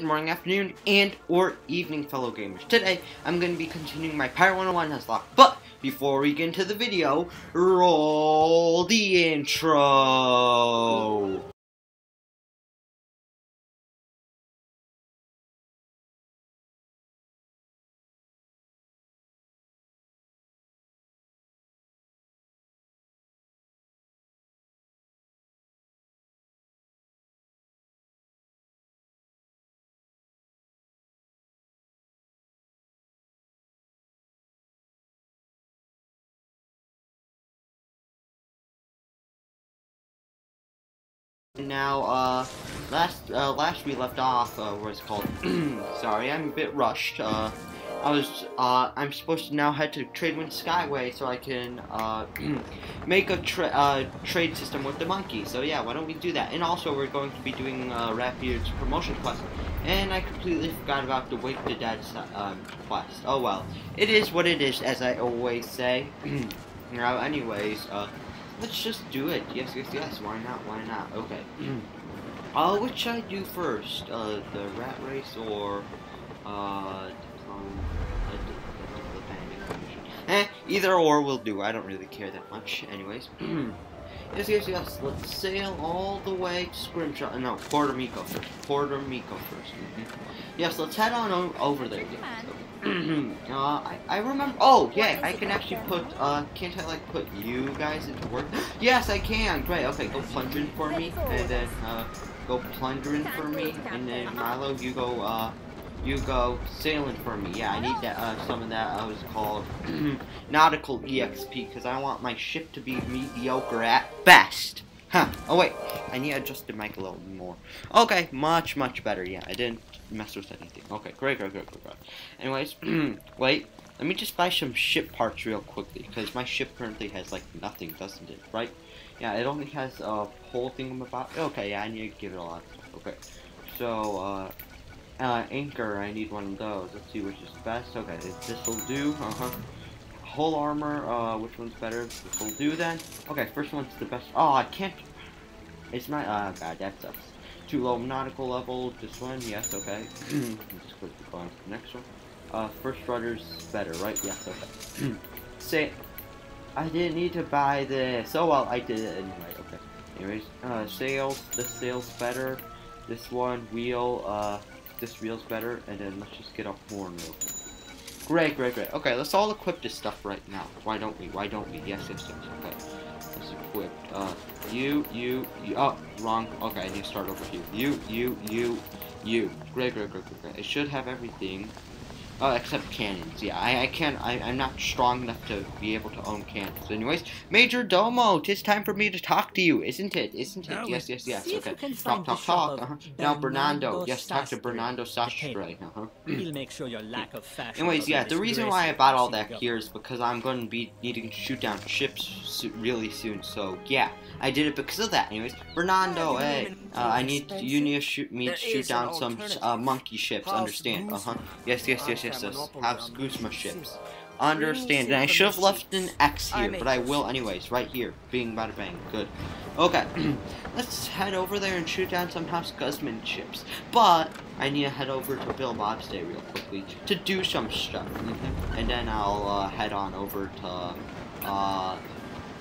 Good morning, afternoon, and or evening, fellow gamers. Today, I'm going to be continuing my Pirate 101 Nuzlocke, but before we get into the video, roll the intro! And now, uh, last, uh, last we left off, uh, what's called, sorry, I'm a bit rushed, uh, I was, uh, I'm supposed to now head to Tradewind Skyway so I can, uh, make a tra uh, trade system with the monkey, so yeah, why don't we do that, and also we're going to be doing, uh, Ratbeard's promotion quest, and I completely forgot about the Wake the Dead, um, quest, oh well, it is what it is, as I always say, now, anyways, uh, Let's just do it. Yes, yes, yes. Why not? Why not? Okay. uh, which should I do first? Uh, the rat race or, uh, um, the, bandit Eh, either or will do. I don't really care that much. Anyways. yes, yes, yes. Let's sail all the way to Scrimshaw. No, Puerto Rico first. Puerto Rico 1st mm -hmm. Yes, let's head on over there. Uh, I, I remember. Oh, yeah, I can actually put. Uh, can't I like put you guys into work? yes, I can. Great. Okay, go plunging for me, and then uh, go plundering for me, and then Milo, you go. Uh, you go sailing for me. Yeah, I need that. Uh, some of that. I was called nautical exp because I want my ship to be mediocre at best. Huh. Oh wait, I need to adjust the mic a little more. Okay, much much better. Yeah, I didn't mess with anything. Okay, great, great, great, great, great. Anyways, wait, let me just buy some ship parts real quickly, because my ship currently has, like, nothing, doesn't it, right? Yeah, it only has a whole thing about. Okay, yeah, I need to give it a lot. Okay, so, uh, uh, anchor, I need one of those. Let's see which is best. Okay, this will do, uh-huh. Whole armor, uh, which one's better? We'll do then. Okay, first one's the best. Oh, I can't. It's my, uh, God, that sucks. Too low nautical level, this one, yes, okay. Just quickly go on to the next one. Uh, first rudder's better, right? Yes, okay. Say, I didn't need to buy this. Oh well, I did it anyway, okay. Anyways, uh, sails, this sail's better. This one, wheel, uh, this wheel's better. And then let's just get a horn real quick. Great, great, great. Okay, let's all equip this stuff right now. Why don't we? Why don't we? Yes, yes, yes, okay Let's equip. Uh, you, you, you, oh, wrong. Okay, I need to start over here. You, you, you, you. Great, great, great, great, great. It should have everything. Uh, except cannons. Yeah, I, I can't, I, I'm not strong enough to be able to own cannons. Anyways, Major Domo, tis time for me to talk to you, isn't it? Isn't it? yes, yes, yes. Okay. Talk, talk, talk. Uh -huh. Now, Bernardo. Yes, talk to Bernardo Sastre. Uh -huh. He'll make sure your lack of fashion. Anyways, yeah, the reason why I bought all that gear is because I'm going to be needing to shoot down ships really soon. So, yeah, I did it because of that. Anyways, Bernardo, hey, uh, I need you need to shoot me to shoot down some uh, monkey ships. Understand? Uh huh. Yes, yes, yes, yes yes, House Guzman ships. Understand. And I should have left an X here, but I will anyways, right here. Being bada bang. Good. Okay. Let's head over there and shoot down some House Guzman ships. But, I need to head over to Bill Bobstay real quickly to do some stuff. And then I'll uh, head on over to, uh,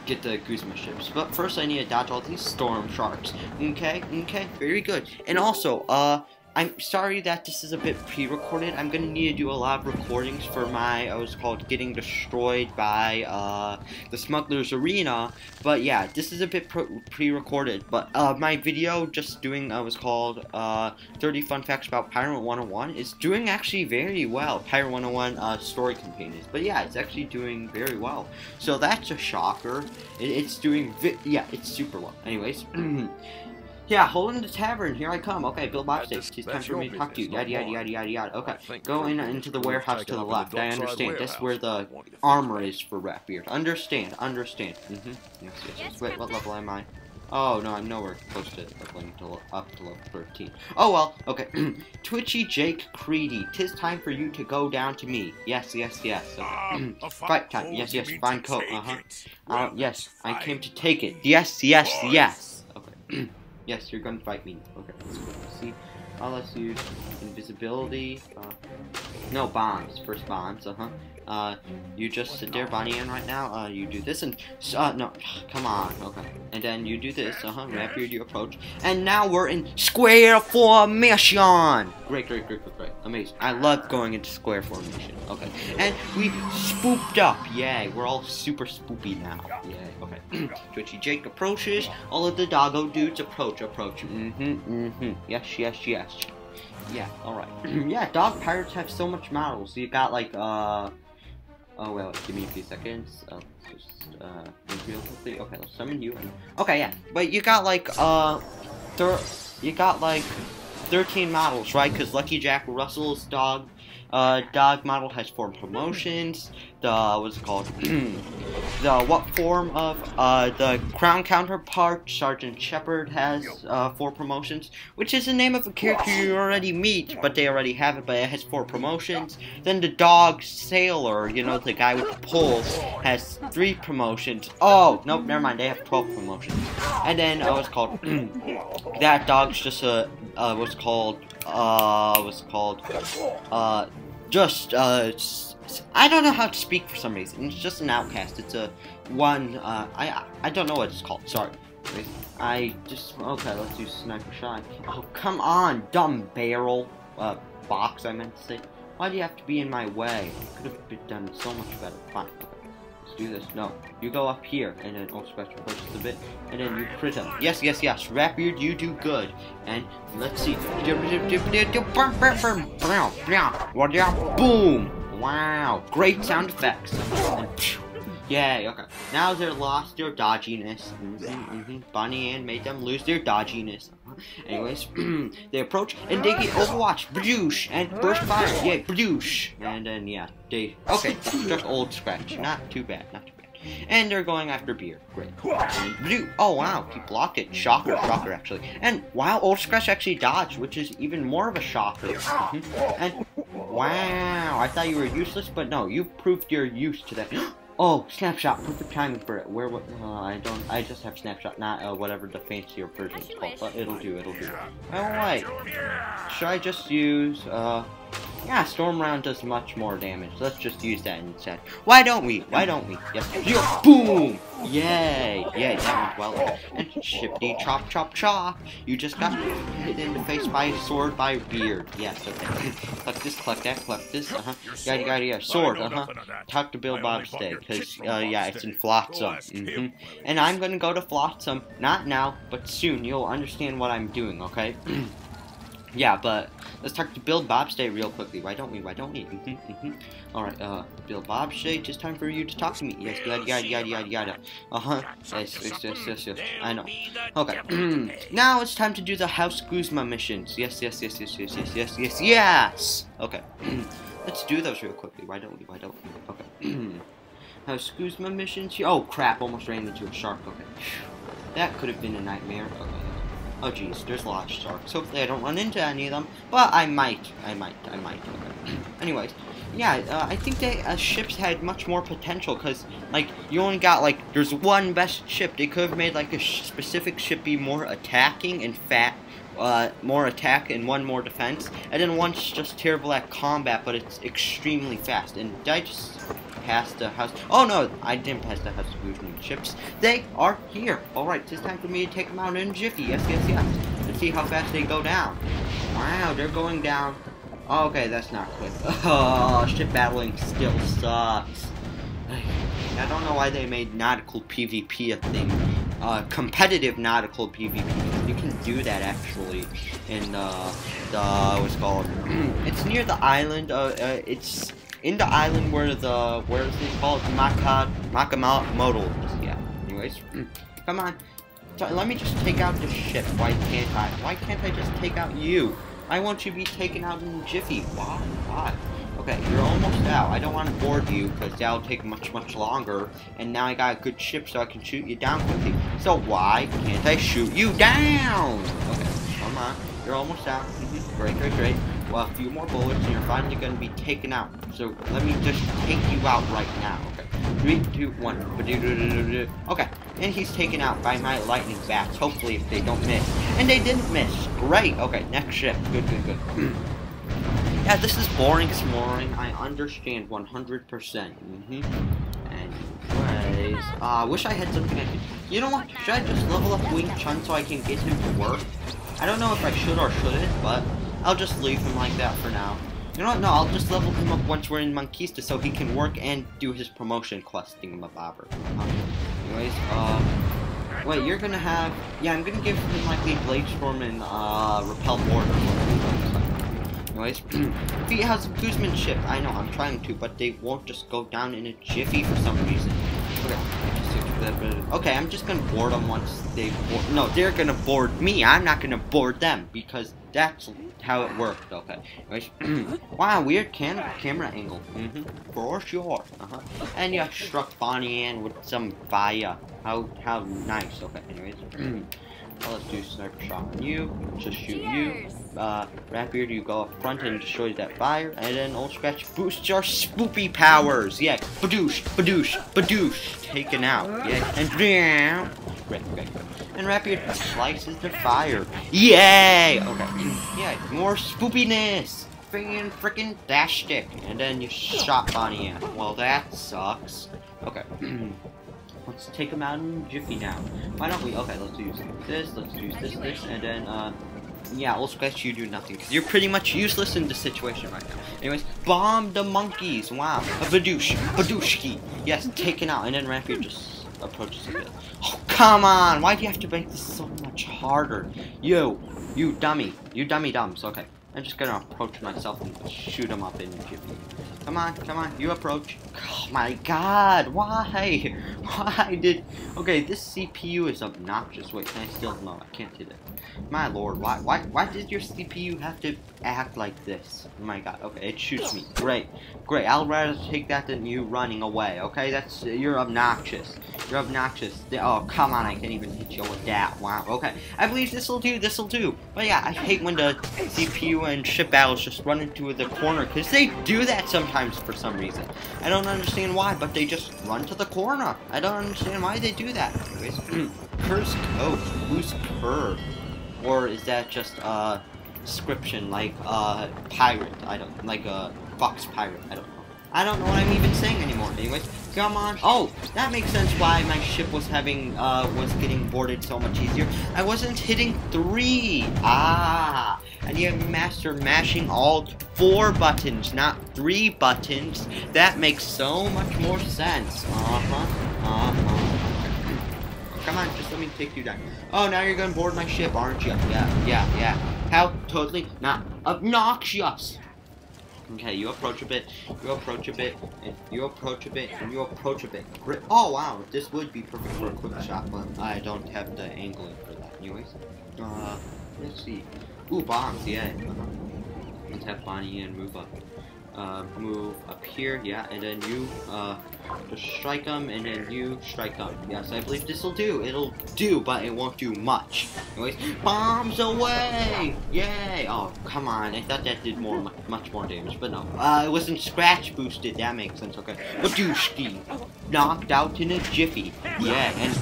get the Guzman ships. But first I need to dodge all these storm sharks. Okay, okay, very good. And also, uh, I'm sorry that this is a bit pre-recorded. I'm gonna need to do a lot of recordings for my, I was called Getting Destroyed by, uh, the Smuggler's Arena. But yeah, this is a bit pre-recorded. But, uh, my video just doing, I was called, uh, 30 Fun Facts About Pirate 101 is doing actually very well. Pirate 101, uh, story companions. But yeah, it's actually doing very well. So that's a shocker. It, it's doing, yeah, it's super well. Anyways. Yeah, hold in the tavern. Here I come. Okay, Bill Bobsticks. It's time for me to talk to you. Yada, yada, yada, yada, yada. Okay, go in into the warehouse to the left. I understand. That's where the armor is for Ratbeard. Understand, understand. Mm-hmm. Yes, yes, yes. Wait, what level am I? Oh, no, I'm nowhere close to leveling to up to level 13. Oh, well, okay. Twitchy Jake Creedy, tis time for you to go down to me. Yes, yes, yes. Okay. Fight time. Yes, yes, fine coat. Uh-huh. Uh, yes, I came to take it. Yes, yes, yes. Okay. Yes, you're gonna fight me. Okay, let's go. See? Uh, let's use invisibility. Uh, no bombs. First bombs. Uh huh. Uh, you just sit there, Bonnie Anne, right now. Uh, you do this and uh, no, come on, okay. And then you do this. Uh huh. Rapid you approach, and now we're in square formation. Great, great, great, great, great. Amazing. I love going into square formation. Okay. And we spooped up. Yay. We're all super spoopy now. Yay. Okay. Twitchy Jake approaches. All of the doggo dudes approach, approach. Mm-hmm. Mm-hmm. Yes, yes, yes. Yeah, alright. yeah, dog pirates have so much models. You got like uh Oh well, give me a few seconds. Oh, just uh real quickly. Okay, let's summon you. Okay, yeah. But you got like uh thir you got like 13 models, right? Because Lucky Jack Russell's dog uh, dog model has four promotions. The what's it called? the what form of uh, the crown counterpart Sergeant Shepard has uh, four promotions, which is the name of a character you already meet, but they already have it, but it has four promotions. Then the dog sailor, you know, the guy with the poles, has three promotions. Oh, nope, never mind. They have twelve promotions. And then uh, what's called? that dog's just a uh, what's called uh, what's called, uh, just, uh, I don't know how to speak for some reason. It's just an outcast. It's a one, uh, I, I don't know what it's called. Sorry. I just, okay, let's do Sniper Shot. Oh, come on, dumb barrel, uh, box, I meant to say. Why do you have to be in my way? Could have done so much better. Fine, do this. No, you go up here, and then oh, special pushes a bit, and then you crit him. Yes, yes, yes. Ratbeard, you do good. And let's see. Boom! Wow, great sound effects. And, Yay, okay. Now they're lost their dodginess. Mm -hmm, mm -hmm. Bonnie Anne made them lose their dodginess. Anyways, they approach and they get Overwatch, Bradoosh, and Burst Fire. Yeah, Bradoosh. And then, yeah, Okay, just old scratch. Not too bad, not too bad. And they're going after beer. Great. Oh wow, he blocked it. Shocker, shocker actually. And wow, Old Scratch actually dodged, which is even more of a shocker. and wow, I thought you were useless, but no, you've proved your use to that. Oh, snapshot, perfect timing for it. Where, what, uh, I don't, I just have snapshot, not, uh, whatever the fancier version is called, but it'll do, it'll do. Alright, should I just use, uh, yeah, Storm Round does much more damage. Let's just use that instead. Why don't we? Why don't we? Yes. Boom! Yay! Yay, that went well. And shippity chop chop chop! You just got hit in the face by a sword by beard. Yes, okay. collect this, collect that, collect this, uh-huh. Yada yada yada. Sword, uh-huh. Talk to Bill Bobstay, because, uh, yeah, it's in Flotsam. Mm -hmm. And I'm gonna go to Flotsam, not now, but soon. You'll understand what I'm doing, okay? yeah, but let's talk to Bill Bobstay real quickly. Why don't we? Why don't we? Mm -hmm, mm -hmm. All right, uh, Bill Bobstay, just time for you to talk to me. Yes, yada yada yada yada yada. Uh huh. Yes, yes, yes, yes, yes. I know. Okay. now it's time to do the House Guzman missions. Yes, yes, yes, yes, yes, yes, yes, yes, yes. Okay. let's do those real quickly. Why don't we? Why don't we? Okay. House Guzman missions. Oh crap! Almost ran into a shark. Okay. That could have been a nightmare. Okay. Oh geez, there's a lot of sharks. Hopefully I don't run into any of them, but I might. I might. I might. Okay. Anyways, yeah, uh, I think they uh, ships had much more potential because like you only got like there's one best ship. They could have made like a sh specific ship be more attacking and fat. Uh, more attack and one more defense, and then one's just terrible at combat, but it's extremely fast. And I just pass the house. Oh no, I didn't pass the house of chips. They are here. Alright, it's time for me to take them out in jiffy. Yes, yes, yes. Let's see how fast they go down. Wow, they're going down. Okay, that's not quick. Oh, ship battling still sucks. I don't know why they made nautical PvP a thing. Uh, competitive nautical PvP. You can do that actually in uh, the what's called. it's near the island. Uh, uh, it's in the island where the where is it called Maka Makamoto. Yeah. Anyways, come on. So, let me just take out the ship. Why can't I? Why can't I just take out you? I want you to be taken out in a jiffy. Why? Why? Okay, you're almost out. I don't want to board you because that'll take much, much longer. And now I got a good ship so I can shoot you down quickly. So why can't I shoot you down? Okay, come on. You're almost out. Mm-hmm. Great, great, great well, a few more bullets, and you're finally going to be taken out. So let me just take you out right now. Okay, three, two, one. Okay, And he's taken out by my lightning bats, hopefully if they don't miss. And they didn't miss. Great. Okay, next ship. Good, good, good. yeah, this is boring, smoring. I understand 100%. Mm-hmm. Anyways, I uh, wish I had something I could... You know what? Should I just level up Wing Chun so I can get him to work? I don't know if I should or shouldn't, but I'll just leave him like that for now. You know what? No, I'll just level him up once we're in Monquista so he can work and do his promotion quest thingamabobber. Um, anyways, uh... Wait, you're gonna have... Yeah, I'm gonna give him like the Blade Storm and, uh, Repel Board. Anyways, if he has a Guzman ship, I know, I'm trying to, but they won't just go down in a jiffy for some reason. Okay, okay I'm just gonna board them once they board... No, they're gonna board me, I'm not gonna board them, because that's how it worked, okay. wow, weird cam camera angle. Mm -hmm. For sure. Uh-huh. And you struck Bonnie Anne with some fire. How how nice. Okay, anyways. let's do sniper shot on you. Just shoot you. Uh, Ratbeard, you go up front and destroy that fire. And then Old Scratch boosts your spoopy powers. Yeah, badoosh, badoosh, badoosh. Taken out. Yeah, and down. And Rapier slices the fire. Yay! Okay. Yeah, more spoopiness! Freaking freaking dash stick. And then you shot Bonnie Anne. Well, that sucks. Okay. let's take him out in Jiffy now. Why don't we? Okay, let's use this, let's use this, this, and then, uh, yeah, I'll scratch you do nothing, because you're pretty much useless in this situation right now. Anyways, bomb the monkeys, wow, a badoosh, badooshki, yes, taken out, and then Rapier just approaches a bit. Oh, come on! Why do you have to make this so much harder? You! You dummy! You dummy dumbs. Okay. I'm just gonna approach myself and shoot him up in jiffy. Come on, come on, you approach. Oh my god, why? Why did... Okay, this CPU is obnoxious. Wait, can I still... No, I can't do that. My lord, why, why, why did your CPU have to act like this? Oh my god, okay, it shoots me. Great, great. I'll rather take that than you running away, okay? That's, you're obnoxious. You're obnoxious. Oh, come on, I can't even hit you with that. Wow, okay. I believe this'll do, this'll do. But yeah, I hate when the CPU and ship battles just run into the corner, because they do that sometimes for some reason. I don't understand why, but they just run to the corner. I don't understand why they do that. Anyways, curse coach, who's curve? Or is that just a description like uh, pirate? I don't like a fox pirate. I don't know. I don't know what I'm even saying anymore. Anyways, come on. Oh, that makes sense why my ship was having uh was getting boarded so much easier. I wasn't hitting three. Ah, and you master mashing all four buttons, not three buttons. That makes so much more sense. Uh huh. Come on, just let me take you down. Oh, now you're gonna board my ship, aren't you? Yeah, yeah, yeah. How totally not obnoxious. Okay, you approach a bit, you approach a bit, and you approach a bit, and you approach a bit. Oh, wow, this would be perfect for a quick shot, but I don't have the angling for that. Anyways, uh, let's see. Ooh, bombs, yeah. Let's have Bonnie and move up uh, move up here, yeah, and then you, uh, just strike them, and then you strike them. Yes, I believe this will do. It'll do, but it won't do much. Anyways, bombs away! Yay! Oh, come on, I thought that did more, much more damage, but no. Uh, it wasn't scratch boosted, that makes sense, okay. What do Badooshki! Knocked out in a jiffy. Yeah, and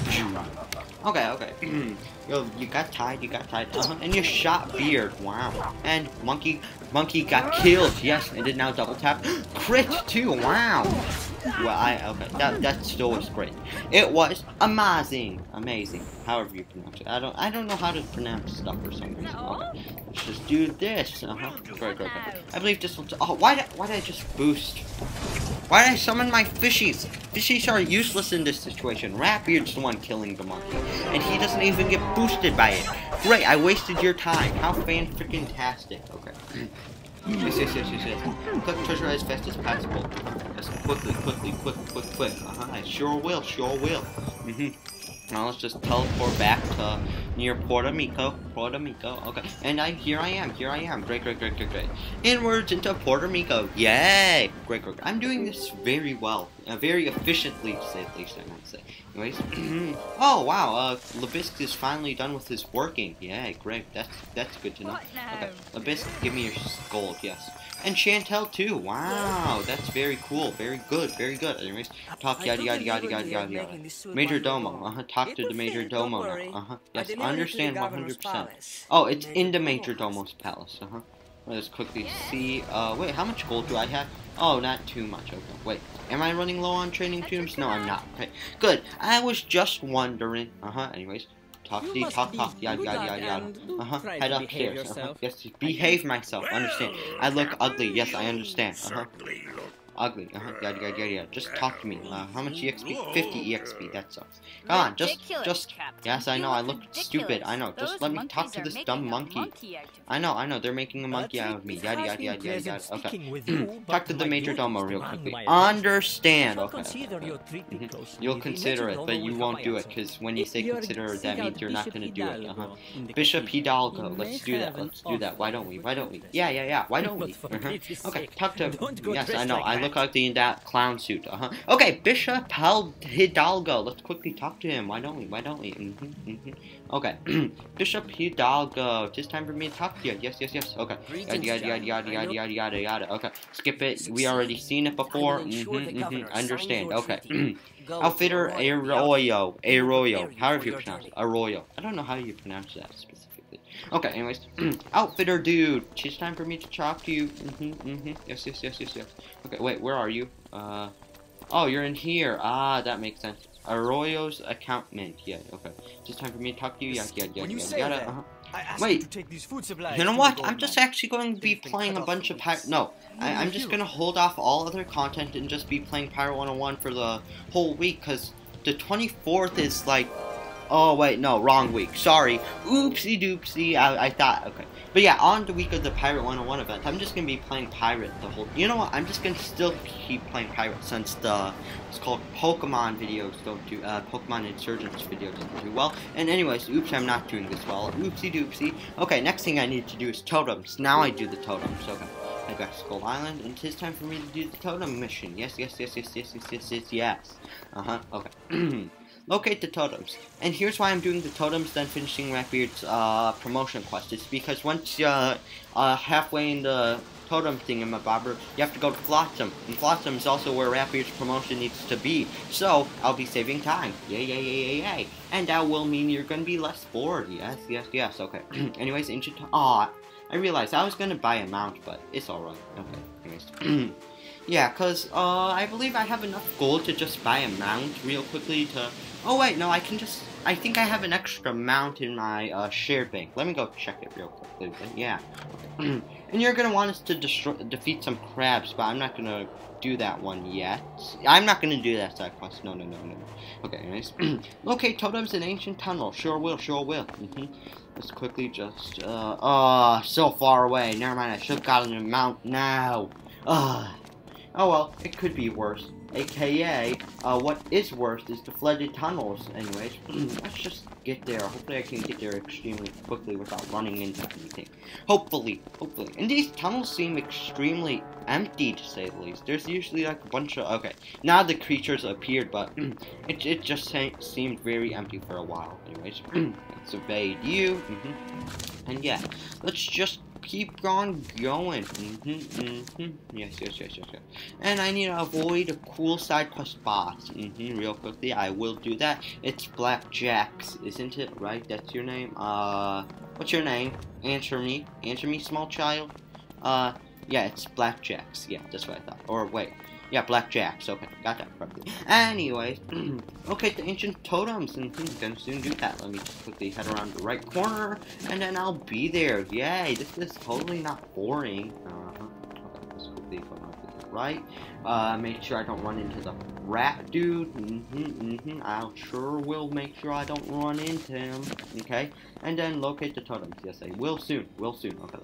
Okay, okay. Yo, you got tied, you got tied. Uh -huh. And you shot Beard. Wow. And Monkey Monkey got killed. Yes, and did now double tap. Crit too. Wow. Well, I okay. That that still was great. It was amazing, amazing. However you pronounce it. I don't I don't know how to pronounce stuff for some reason. Okay. Let's just do this. Uh huh. Great, great, great. I believe this will. Oh, why did why did I just boost? Why did I summon my fishies? Fishies are useless in this situation. Ratbeard's the one killing the monkey, and he doesn't even get boosted by it. Great, I wasted your time. How fan-freaking-tastic. Okay. Yes, yes, yes, yes, yes. Click treasure as fast as possible. Yes, quickly, quickly, quick, quick, quick. Uh-huh, I sure will, sure will. Mm-hmm. Now let's just teleport back to near Puerto Rico. Puerto Rico. Okay. And I here I am. Here I am. Great, great, great, great, great. Inwards into Puerto Rico. Yay! Great, great. I'm doing this very well. Uh, very efficiently, to say the least, I might say. Anyways. oh, wow. Uh, Labisk is finally done with his working. Yeah, great. That's that's good to know. What now? Okay. Labisk, give me your gold. Yes. And Chantel too. Wow, that's very cool. Very good. Very good. Anyways, talk yada yada yada yada yada yada. Major Domo. Uh huh. Talk to the Major Domo now. Uh huh. Yes, I understand 100%. Oh, it's in the Major Domo's palace. Uh huh. Let's quickly see. Uh, wait, how much gold do I have? Oh, not too much. Okay, wait. Am I running low on training tombs? No, I'm not. Okay, good. I was just wondering. Uh huh. Anyways, talk, must talk, talk, yada yada yada yada. Uh huh. try Head to behave upstairs. Uh -huh. Yes, behave myself. Understand? I look ugly. Yes, I understand. Uh huh. Look Ugly. Uh huh. Yada yada yada yada. Just talk to me. Uh, how much EXP? 50 EXP. That sucks. Come on, just, just. Yes, I know. I look look stupid. I know. Just let me talk to this dumb monkey. monkey out of I know. I know. They're making a monkey out of me. it Yada has yada been yada yada yada. Okay. speaking with you, Talk to the Major Domo real quickly. Understand. I Okay. consider your treat me Mhm. You'll consider it, but you won't do it because when you say consider, that means you're not going to do it. Uh huh. Hidalgo in the Bishop Hidalgo. Let's do that. Let's do that. Why don't we? Why don't we? Yeah, yeah, yeah. Why don't we? Uh-huh. Okay, talk to. Yes, I know. I look ugly in that clown suit. Uh huh. Okay, Bishop Hel- Hidalgo. Let's quickly talk to him. Why don't we? Why don't we? Mm-hmm, mm-hmm. Okay, Bishop Hidalgo. It's time for me to talk to you. Yes, yes, yes. Okay. Yada yada yada yada yada yada yada yada. Okay, skip it. We already seen it before. Will ensure Mm-hmm, mm-hmm. Understand. Okay. Outfitter to your royal Arroyo. Arroyo. You However you pronounce it. Arroyo. I don't know how you pronounce that specifically. Okay, anyways. Outfitter dude. It's time for me to talk to you. Mm-hmm, mm-hmm. Yes, yes, yes, yes, yes. Okay, wait, where are you? Uh, oh, you're in here. Ah, that makes sense. Arroyo's accountment. Yeah, okay. Just time for me to talk to you. Yeah, yeah, yeah, When you yeah. say yada, that. I asked Wait. you to take these food supplies. You know what? I'm just actually going to be playing a bunch of Pyro. No, I I'm just gonna hold off all other content and just be playing Pyro 101 for the whole week, cause the 24th is like. Oh wait, no, wrong week. Sorry. Oopsie doopsie. I, I thought okay, but yeah, on the week of the Pirate 101 event, I'm just gonna be playing Pirate the whole. You know what? I'm just gonna still keep playing Pirate since the it's called Pokemon videos don't do uh, Pokemon Insurgence video doesn't do well. And anyways, oops, I'm not doing this well. Oopsie doopsie. Okay, next thing I need to do is totems. Now I do the totems. Okay. I got Skull Island, and it's time for me to do the totem mission. Yes, yes, yes, yes, yes, yes, yes, yes, yes. Uh huh. Okay. Locate the totems. And here's why I'm doing the totems, then finishing Blackbeard's uh, promotion quest. It's because once uh, uh, halfway in the totem thing in my thingamabobber, you have to go to Flotsam. And Flotsam is also where Rapier's promotion needs to be. So, I'll be saving time. Yay, yay, yay, yay, yay. And that will mean you're gonna be less bored. Yes, yes, yes. Okay. Anyways, ancient. Aw, I realized I was gonna buy a mount, but it's alright. Okay. Anyways. yeah, cause uh, I believe I have enough gold to just buy a mount real quickly to. Oh wait, no, I can just. I think I have an extra mount in my uh, shared bank. Let me go check it real quickly. But yeah. and you're gonna want us to destroy, defeat some crabs, but I'm not gonna do that one yet. I'm not gonna do that side quest. No, no, no, no. Okay, anyways. Locate totems in ancient tunnel. Sure will, sure will. hmm Let's quickly just. Uh, uh, so far away. Never mind. I should have gotten a mount now. Ugh. Oh well, it could be worse. AKA, uh, what is worse is the flooded tunnels. Anyways, let's just get there. Hopefully I can get there extremely quickly without running into anything. Hopefully, hopefully. And these tunnels seem extremely empty, to say the least. There's usually like a bunch of... Okay, now the creatures appeared, but it, it just seemed very empty for a while. Anyways, evade you. hmm And yeah, let's just keep on going. hmm hmm Yes, yes, yes, yes, yes. And I need to avoid a cool side quest boss. hmm Real quickly, I will do that. It's Blackjacks, isn't it? Right? That's your name? Uh, what's your name? Answer me. Answer me, small child. Uh, yeah, it's Blackjacks. Yeah, that's what I thought. Or wait. Yeah, Blackjacks. Okay, got that correctly. Anyways, okay, the ancient totems, and hmm, gonna soon do that. Let me just quickly head around the right corner, and then I'll be there. Yay! This is totally not boring. Uh-huh. Okay, let's quickly go around to the right. Uh, make sure I don't run into the rat dude. Mm-hmm, mm-hmm. I sure will make sure I don't run into him. Okay, and then locate the totems. Yes, I will soon. Will soon. Okay,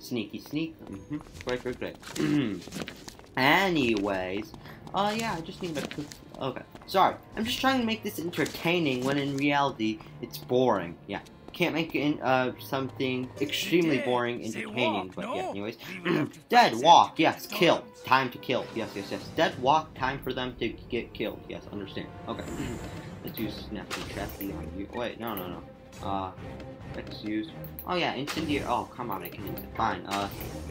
sneaky sneak. Mm-hmm. Great, great, great. Anyways, uh, yeah, I just need a quick. Okay, sorry. I'm just trying to make this entertaining when in reality it's boring. Yeah, can't make in, uh, something extremely boring entertaining, but yeah, anyways. Dead, walk, yes, kill. Time to kill, yes, yes, yes. Dead, walk, time for them to get killed, yes, understand. Okay, let's use snappy trappy on you. Wait, no, no, no. Uh, let's use, oh yeah, incendiary, oh, come on, I can use it, fine. Uh,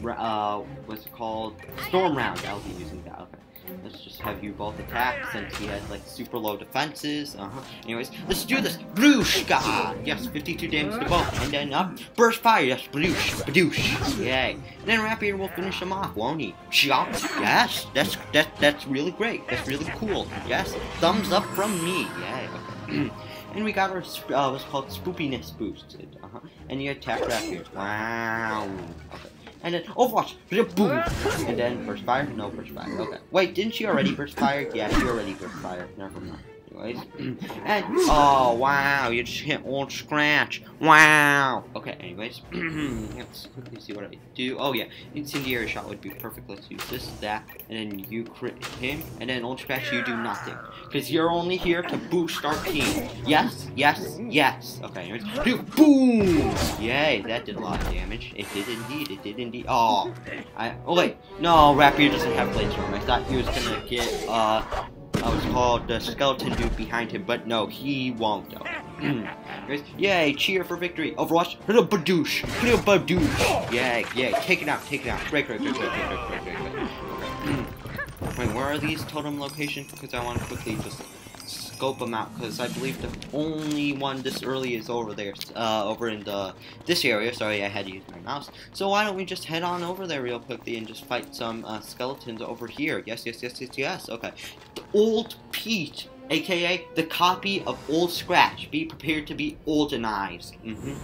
uh, what's it called? Storm round, I'll be using that, okay. Let's just have you both attack since he has like super low defenses. Uh huh. Anyways, let's do this. Blushka! Yes, 52 damage to both. And then up. Burst fire. Yes, bloosh. Badoosh. Yay. And then Rapier will finish him off, won't he? Chop. Yes. That's that that's really great. That's really cool. Yes. Thumbs up from me. Yay. Okay. and we got our uh, what's called spoopiness boosted. Uh huh. And you attack Rapier. Wow. Okay and then Overwatch, boom, and then burst fire, no burst fire. Okay, wait, didn't she already burst fire? Yeah, she already burst fire. Never mind. And oh wow, you just hit old scratch. Wow. Okay. Anyways, let's quickly see what I do. Oh yeah, incendiary shot would be perfect. Let's use this, that, and then you crit him, and then old scratch you do nothing because you're only here to boost our team. Yes, yes, yes. Okay. Anyways, do boom. Yay, that did a lot of damage. It did indeed. It did indeed. Oh, I. Oh wait, no, Rapier doesn't have blade storm. I thought he was gonna get uh I was called the skeleton dude behind him, but no, he won't. Yay, cheer for victory. Overwatch, little badoosh, little badoosh. Yay, yay, take it out, take it out. Great, great, great, great, great, great, great, great. Wait, where are these totem locations? Because I want to quickly just scope them out because I believe the only one this early is over there, uh, over in the this area. Sorry, I had to use my mouse. So why don't we just head on over there real quickly and just fight some uh, skeletons over here? Yes, yes, yes, yes, yes. Okay, the old Pete, aka the copy of Old Scratch. Be prepared to be oldenized. Mm-hmm.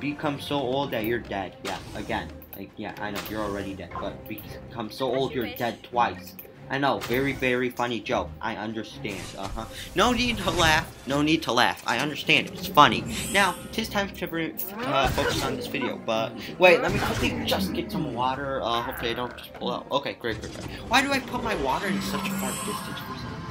Become so old that you're dead. Yeah, again. Like, yeah, I know you're already dead, but become so old you're dead twice. I know, very, very funny joke. I understand. Uh-huh. No need to laugh. No need to laugh. I understand. It's funny. Now, tis time to uh, focus on this video. But, wait, let me quickly just get some water. Uh, hopefully I don't just out. Okay, great, great, great. Why do I put my water in such a far distance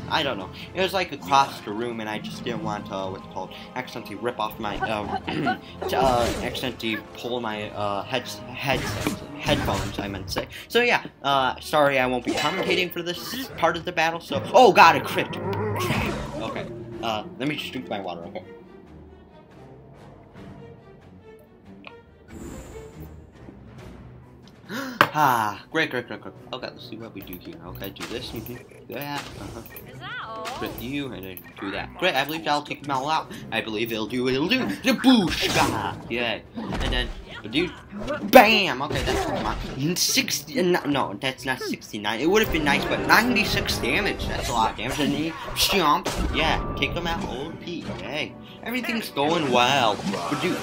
I don't know. It was like across the room, and I just didn't want to, what's called, accidentally rip off my, uh, to, uh accidentally pull my, uh, heads, headsets, headphones, I meant to say. So yeah, uh, sorry I won't be commentating for this part of the battle, so, oh god, a crit! Okay, uh, let me just drink my water, okay? Ah, great, great, great, great. Okay, let's see what we do here. Okay, do this, mm -hmm. that, uh-huh. Is that all? Crit you, and then do that. Great, I believe that'll take them all out. I believe it'll do, it'll do, the boosh! Yeah, and then, dude, bam! Okay, that's come 60, no, that's not 69. It would have been nice, but 96 damage, that's a lot of damage. And he, stomp, yeah, take them out, old Pete, hey. Everything's going well. But dude,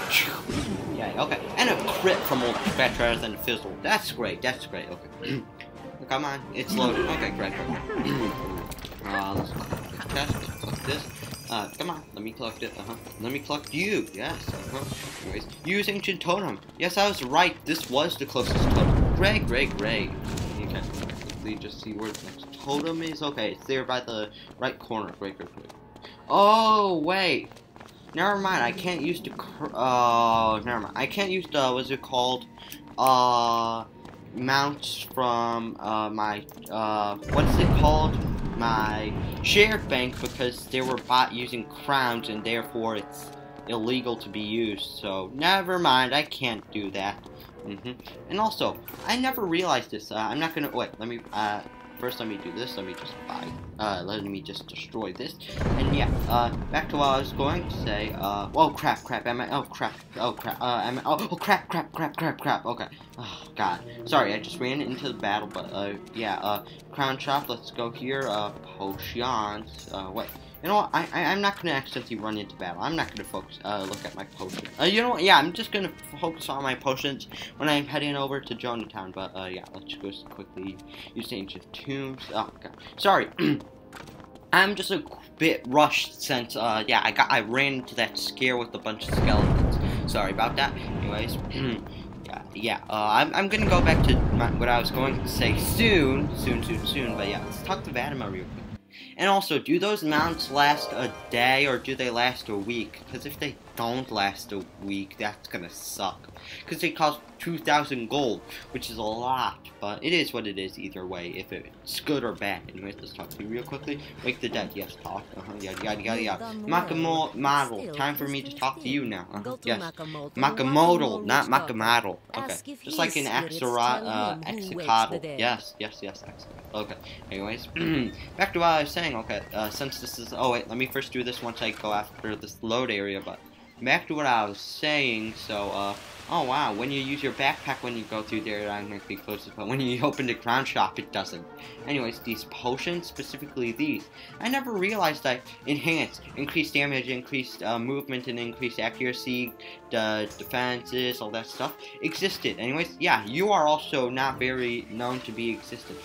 yeah, okay. And a crit from old rather than Fizzle. That's great, that's great, okay. Come on, it's loaded. Okay, great, great, uh, let's this chest, this. Uh, come on, let me collect it, uh-huh. Let me collect you, yes, uh-huh. Anyways, use Ancient Totem. Yes, I was right, this was the closest totem. Great, great, great. You can quickly just see where the next totem is. Okay, it's there by the right corner. Great, great, great. Oh, wait. Never mind, I can't use the, uh, never mind. I can't use the, what's it called, uh, mounts from, uh, my, uh, what's it called? My shared bank because they were bought using crowns and therefore it's illegal to be used. So, never mind, I can't do that. Mm -hmm. And also, I never realized this. Uh, I'm not gonna, wait, let me, uh, First, let me do this. Let me just buy. Uh, let me just destroy this. And yeah, uh, back to what I was going to say. Uh, oh crap, crap. Am I? Oh crap. Oh crap. Uh, am I? Oh, oh crap, crap, crap, crap, crap. Okay. Oh god. Sorry, I just ran into the battle, but uh, yeah. Uh, crown shop. Let's go here. Uh, potions. Uh, wait. You know what? I, I am not gonna accidentally run into battle. I'm not gonna focus. Uh, look at my potions. Uh, you know what? Yeah, I'm just gonna focus on my potions when I'm heading over to Jonatown. But uh, yeah, let's go quickly use the ancient tombs. Oh god, sorry. I'm just a bit rushed since uh yeah I got I ran into that scare with a bunch of skeletons. Sorry about that. Anyways. yeah, yeah. Uh, I'm, I'm gonna go back to my, what I was going to say soon, soon, soon, soon. But yeah, let's talk to Vadima real quick. And also, do those mounts last a day or do they last a week? Because if they don't last a week, that's gonna suck. Because they cost 2,000 gold, which is a lot, but it is what it is either way, if it's good or bad. Anyways, let's talk to you real quickly. Wake the dead, yes, talk, uh-huh, yada yada yada yada. Makamoto, model, time for me to talk to you now, uh-huh, yes. Makamoto, not Makamoto, okay. Just like an Axorot, uh, yes, yes, yes, Okay, anyways, back to what I was saying, okay, uh, since this is, oh wait, let me first do this once I go after this load area, but back to what I was saying, so, uh, oh wow, when you use your backpack when you go through there, I might be closest, but when you open the crown shop, it doesn't. Anyways, these potions, specifically these, I never realized that enhance, increased damage, increased uh, movement, and increased accuracy, the defenses, all that stuff, existed. Anyways, yeah, you are also not very known to be existed.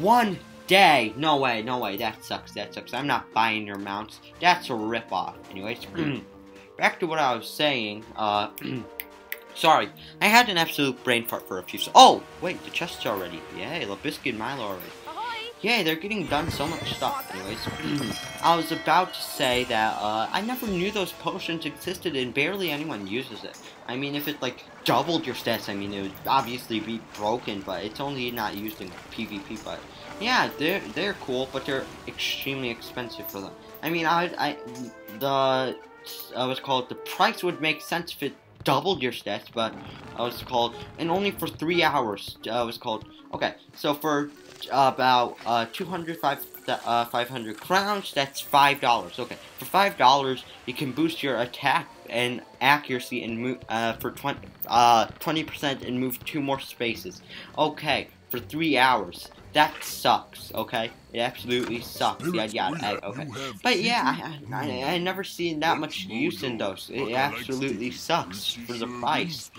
One day! No way, no way, that sucks, that sucks. I'm not buying your mounts. That's a ripoff. Anyways, back to what I was saying, uh, sorry, I had an absolute brain fart for a few seconds. Oh, wait, the chest's already. Yay, Labisky and Milo already. Yay, they're getting done so much stuff. Anyways, I was about to say that, uh, I never knew those potions existed and barely anyone uses it. I mean, if it, like, doubled your stats, I mean, it would obviously be broken, but it's only not used in PvP, but, yeah, they're, they're cool, but they're extremely expensive for them. I mean, I, I, the uh, was called the price would make sense if it doubled your stats, but I was called and only for three hours. I uh, was called okay. So for uh, about uh, 205 uh, 500 crowns, that's five dollars. Okay, for five dollars, you can boost your attack and accuracy and move uh, for 20 uh 20 percent and move two more spaces. Okay, for three hours. That sucks, okay? It absolutely sucks. Yeah, yeah, I, okay. But yeah, I, I, I, never seen that much use in those. It absolutely sucks for the price.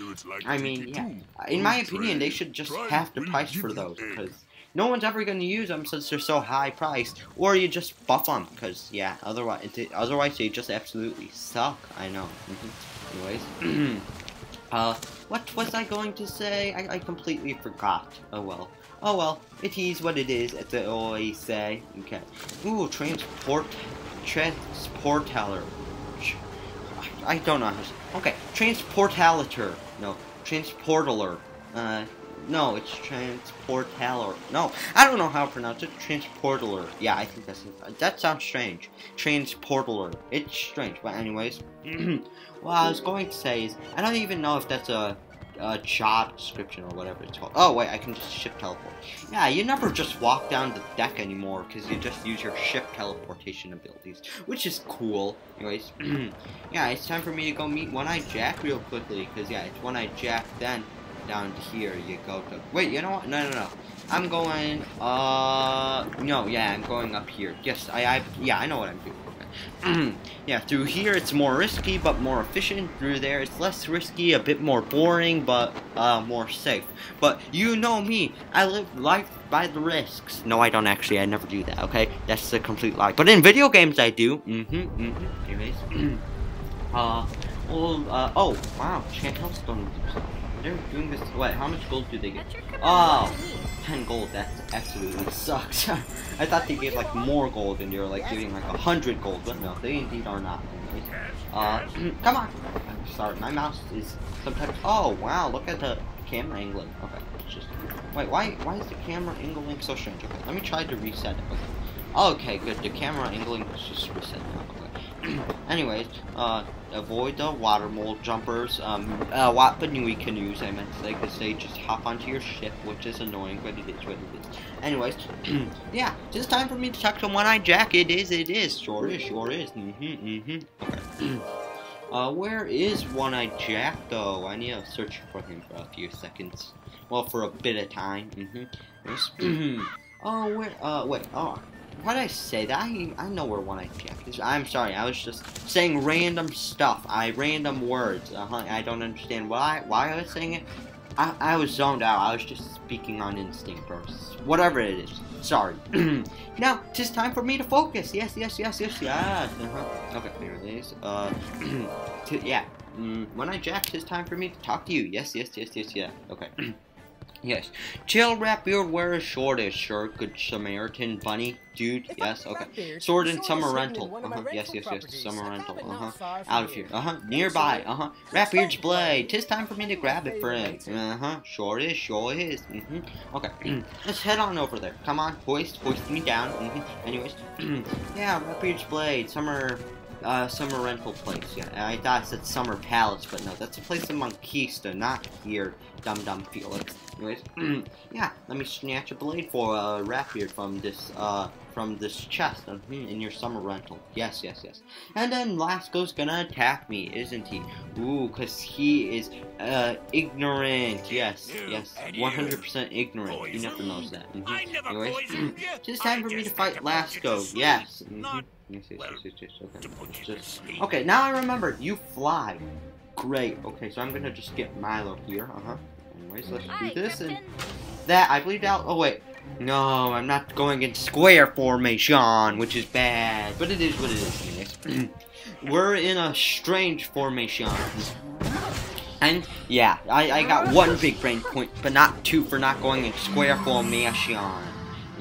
I mean, yeah. In my opinion, they should just have the price for those, because no one's ever going to use them since they're so high priced. Or you just buff them, because, yeah, otherwise, it, otherwise they just absolutely suck. I know. Mm -hmm. Anyways. uh, what was I going to say? I, I completely forgot. Oh well. Oh well, it is what it is, as I always say. Okay. Ooh, transport, transportaler. I don't know how to say. Okay, transportalator. No, transportaler. Uh, no, it's transportaler. No, I don't know how to pronounce it. Transportaler. Yeah, I think that's. That sounds strange. Transportaler. It's strange, but anyways. what I was going to say is, I don't even know if that's a uh, job description or whatever it's called. Oh, wait, I can just ship teleport. Yeah, you never just walk down the deck anymore because you just use your ship teleportation abilities, which is cool. Anyways, yeah, it's time for me to go meet One-Eyed Jack real quickly because, yeah, it's One-Eyed Jack, then down here you go to... Wait, you know what? No, no, no. I'm going, uh... No, yeah, I'm going up here. Yes, I, I... Yeah, I know what I'm doing. yeah, through here it's more risky but more efficient. Through there it's less risky, a bit more boring but uh, more safe. But you know me, I live life by the risks. No, I don't actually. I never do that. Okay, that's a complete lie. But in video games, I do. Mm-hmm. Mm-hmm. Anyways, uh, well, uh, oh wow, Chant Hellstone. They're doing this. Wait, how much gold do they get? Oh. 10 gold, that absolutely sucks. I thought they gave like more gold and were like giving like a 100 gold, but no, they indeed are not. Uh, come on! I'm sorry, my mouse is sometimes- Oh, wow, look at the camera angling. Okay, just- Wait, why why is the camera angling so strange? Okay, let me try to reset it. Okay, okay good, the camera angling is just reset now. Anyways, uh, avoid the water mold jumpers, um, uh, Wappa Nui canoes, I meant to say, because they just hop onto your ship, which is annoying, but it is what it is. Anyways, yeah, it's time for me to talk to One-Eyed Jack. It is, it is, sure is, sure is. Mm-hmm, mm-hmm. Okay. uh, where is One-Eyed Jack, though? I need to search for him for a few seconds. Well, for a bit of time. Mm-hmm. oh, where, uh, wait, oh, why did I say that? I, I know where One-Eyed Jack is. I'm sorry, I was just saying random stuff. I random words. Uh -huh, I don't understand why why I was saying it. I, I was zoned out. I was just speaking on instinct or whatever it is. Sorry. now, tis time for me to focus. Yes, yes, yes, yes, yes. Uh -huh. Okay, here it is. Uh, yeah. Mm, One-Eyed Jack, tis time for me to talk to you. Yes, yes, yes, yes, yeah. Okay. Yes. Chill Ratbeard wear a shortish shirt, good Samaritan bunny. Dude, yes, okay. Sword and summer rental. Uh-huh. Yes, yes, yes. Summer rental. Uh-huh. Out of here. Uh-huh. Nearby. Uh-huh. Ratbeard's blade. Tis time for me to grab it for him. Uh-huh. Sure is, sure is. Mm-hmm. Okay. Let's head on over there. Come on, hoist, hoist me down. Mm-hmm. Anyways. yeah, Ratbeard's blade. Summer uh, summer rental place. Yeah, I thought I said summer palace, but no, that's a place in Monquista, not here, dum dum Felix. Anyways, yeah, let me snatch a blade for uh, Ratbeard from this uh from this chest uh, in your summer rental. Yes, yes, yes. And then Lasco's gonna attack me, isn't he? Ooh, cause he is uh ignorant. Yes, yes, 100% ignorant. He never knows that. Mm -hmm. Anyways, it's time for me to fight Lasco. Yes. Mm -hmm. Yes, yes, yes, yes, yes. Okay. Just, okay, now I remember. You fly. Great. Okay, so I'm gonna just get Milo here. Uh Anyways, let's do this and that. I believe out. Oh wait. No, I'm not going in square formation, which is bad. But it is what it is. We're in a strange formation. And yeah, I, I got one big brain point, but not two for not going in square formation.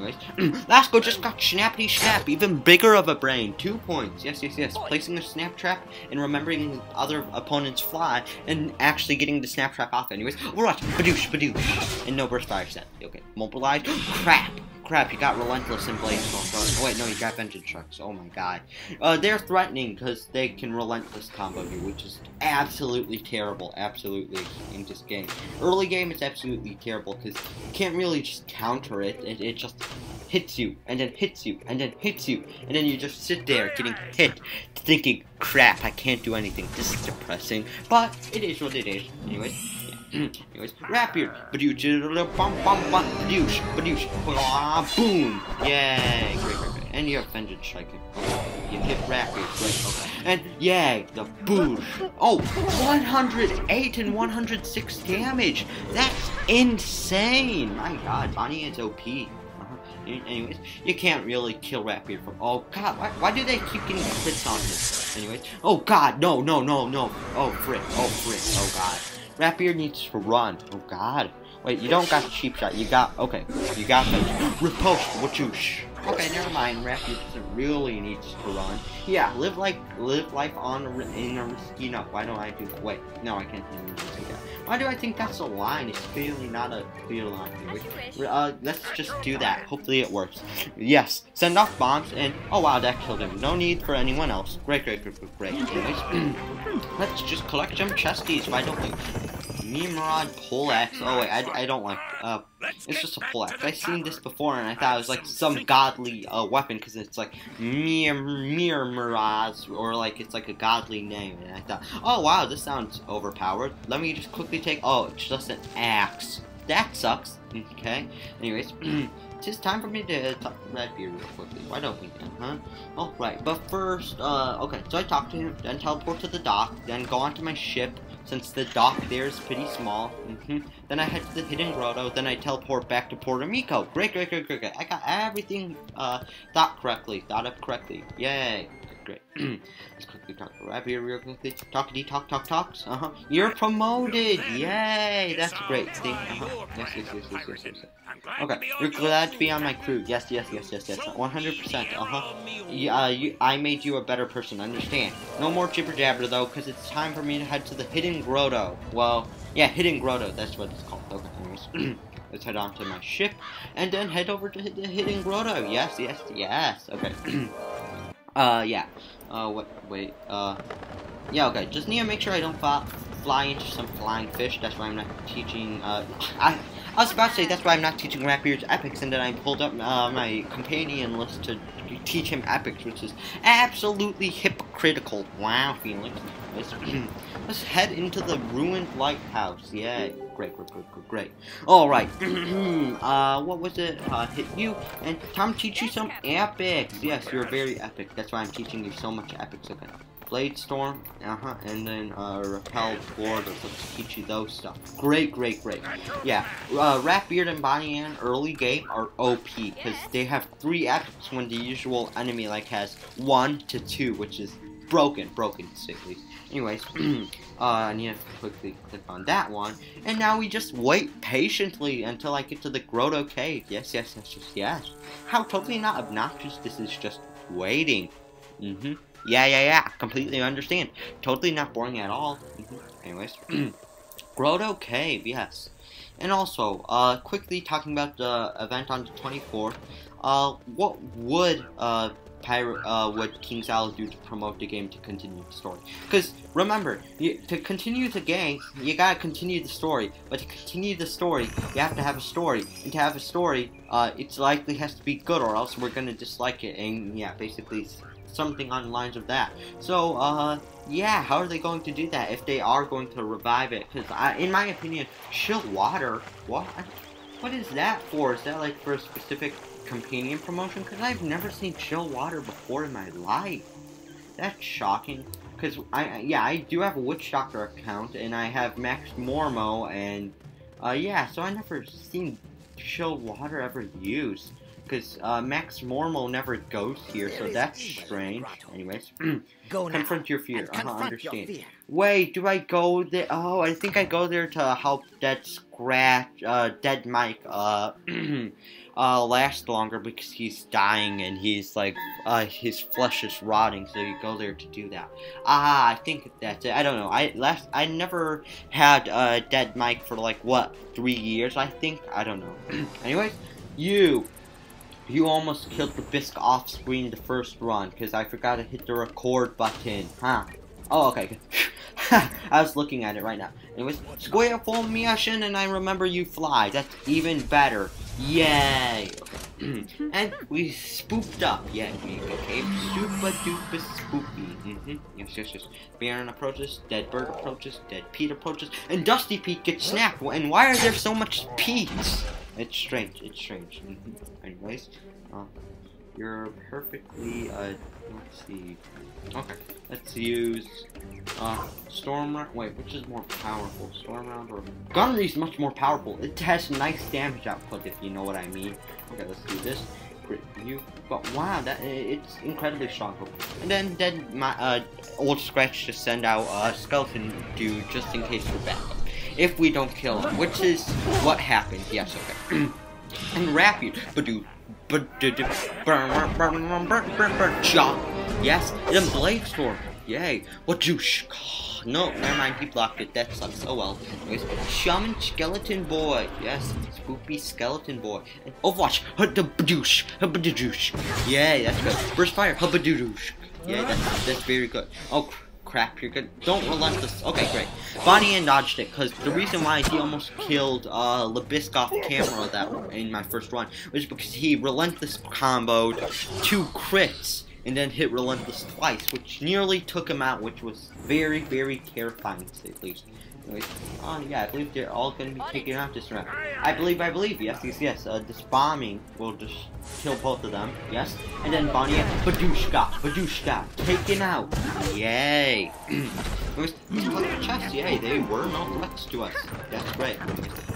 Anyways, Lasco just got snappity snap, even bigger of a brain. Two points. Yes, yes, yes. Placing a snap trap and remembering other opponents fly and actually getting the snap trap off. Anyways, watch. Badoosh, badoosh. And no burst fire set. Okay, mobilize. Crap crap, you got Relentless and Blaze Oh, wait, no, you got Vengeance Trucks. Oh my god. Uh, they're threatening because they can Relentless combo you, which is absolutely terrible. Absolutely in this game. Early game, it's absolutely terrible because you can't really just counter it. it. It just hits you, and then hits you, and then hits you, and then you just sit there getting hit, thinking, crap, I can't do anything. This is depressing, but it is what it is. Anyways. Anyways, bum bum bum, badoosh, badoosh, boom, yay, great, great, great, and you have Vengeance Striking. You hit Ratbeard, great, okay, and yay, the boosh. Oh, 108 and 106 damage. That's insane. My God, Bonnie is OP. Uh-huh. Anyways, you can't really kill Rapier from. Oh God, why, why do they keep getting crits on this? Anyways, oh God, no, no, no, no. Oh frick, oh frick, oh God. Ratbeard needs to run. Oh god. Wait, you don't got cheap shot. You got okay. You got the riposte. What you? Okay, never mind. Ratbeard doesn't really need to run. Yeah, live like live life on in a risky note. Why don't I do? Wait, no, I can't even say that. Why do I think that's a line? It's clearly not a clear line. Uh, let's just do that. Hopefully it works. Yes, send off bombs and oh wow, that killed him. No need for anyone else. Great, great, great, great, great. Anyways, let's just collect some chesties. Why don't we? Nimrod poleaxe. Oh wait, I, I don't like. Uh, it's just a poleaxe. I've seen this before, and I thought it was like some godly uh, weapon because it's like Mir Mir Miraz, or like it's like a godly name. And I thought, oh wow, this sounds overpowered. Let me just quickly take. Oh, it's just an axe. That sucks. Okay. Anyways. It's time for me to talk to Ratbeard real quickly. Why don't we then, huh? Alright, but first, uh, okay, so I talk to him, then teleport to the dock, then go onto my ship, since the dock there is pretty small. Mm -hmm. Then I head to the Hidden Grotto, then I teleport back to Puerto Rico. Great, great, great, great, great. I got everything uh, thought correctly, thought up correctly. Yay. Great. Let's quickly talk to Rabbit real quickly. Talkity talk talk talks. Uh huh. You're promoted. Yay. That's great thing. Uh huh. Yes, yes, yes, yes, yes, yes. Okay. You're glad to be on my crew. Yes, yes, yes, yes, yes. 100%. Uh huh. Yeah, you, I made you a better person. Understand? No more jibber jabber though, because it's time for me to head to the Hidden Grotto. Well, yeah, Hidden Grotto. That's what it's called. Okay. Anyways. Let's head on to my ship, and then head over to the Hidden Grotto. Yes, yes, yes. Okay. Uh, yeah. Uh, what, wait, uh, yeah, okay, just need to make sure I don't fly, fly into some flying fish, that's why I'm not teaching, uh, I, I was about to say that's why I'm not teaching Ratbeard's epics, and then I pulled up, uh, my companion list to teach him epics, which is absolutely hypocritical. Wow, Felix. Let's, let's head into the ruined lighthouse. Yay. Great, great, great, great, great. Alright. uh, what was it? Uh, hit you. And time to teach you some epics. Yes, you're very epic. That's why I'm teaching you so much epics. Okay. Blade Storm, uh-huh, and then uh, Repel Borders, let's teach you those stuff. Great, great, great. Yeah, uh, Ratbeard and Bonnie Anne early game are OP, because they have three epics when the usual enemy like has one to two, which is broken, broken to say least. Anyways, uh, I need to quickly click on that one, and now we just wait patiently until I get to the Grotto Cave. Yes, yes, yes, yes, yes. How totally not obnoxious this is just waiting. Mm-hmm. Yeah, yeah, yeah. Completely understand. Totally not boring at all. Mm -hmm. Anyways, Grotto Cave, yes. And also, uh, quickly talking about the event on the 24th, uh, what would, uh, Uh, what KingsIsle do to promote the game to continue the story? Because, remember, you, to continue the game, you gotta continue the story, but to continue the story, you have to have a story, and to have a story, uh, it's likely has to be good, or else we're gonna dislike it, and yeah, basically something on the lines of that. So, uh, yeah, how are they going to do that if they are going to revive it? Because, in my opinion, chill water, what? What is that for? Is that, like, for a specific companion promotion? Because I've never seen chill water before in my life. That's shocking. Because, I, yeah, I do have a Witch Doctor account, and I have Max Mormo, and, uh, yeah, so I never seen chill water ever used. Because uh, Max Mormo never goes here, so that's strange. Anyways, go confront your fear. I don't understand. Fear. Wait, do I go there? Oh, I think I go there to help Dead Scratch, uh, Dead Mike, uh, uh, last longer because he's dying and he's like, uh, his flesh is rotting, so you go there to do that. Ah, I think that's it. I don't know. I last, I never had, a Dead Mike for like, what, three years, I think? I don't know. Anyways, you you almost killed the bisque off screen the first run, because I forgot to hit the record button, huh? Oh, okay. I was looking at it right now. Anyways, square formation, and I remember you fly. That's even better. Yay! and we spooped up. Yeah, we okay. Super duper spooky. Mm -hmm. Yes, yes, yes. Baron approaches, Dead Bird approaches, Dead Pete approaches, and Dusty Pete gets snapped. And why are there so much Pete's? It's strange. It's strange. Mm-hmm. Anyways, uh, you're perfectly. Uh, let's see. Okay, let's use uh, Storm Round. Wait, which is more powerful, Storm Round or Gunnery is much more powerful. It has nice damage output, if you know what I mean. Okay, let's do this. You, but wow, that it's incredibly strong. And then, then my uh, old Scratch just send out a uh, skeleton dude just in case we're back if we don't kill him, which is what happened. Yes, okay. and Rapid, but do, Yes, then Blade Storm. Yay. What juice? No, never mind, he blocked it. That sucks. Oh well. Anyways, Shaman Skeleton Boy. Yes, Spoopy Skeleton Boy. And Overwatch. Hubadoosh. Hubadoosh. Yay, that's good. Burst Fire. Hubadoosh. Yeah, that's, that's very good. Oh, crap, you're good. Don't relentless. Okay, great. Bonnie Anne dodged it, because the reason why he almost killed uh, Libisk off camera that in my first run was because he relentless comboed two crits and then hit relentless twice, which nearly took him out, which was very, very terrifying to say the least. Oh yeah, I believe they're all going to be taken out this round. I believe, I believe, yes, yes, yes. Uh, this bombing will just kill both of them, yes. And then Bonnie, Badushka, Badushka, taken out. Yay. Collect the chest, yay, they were no threats to us. That's right.